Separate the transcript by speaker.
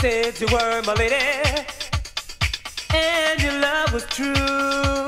Speaker 1: Said you were my lady, and your love was true.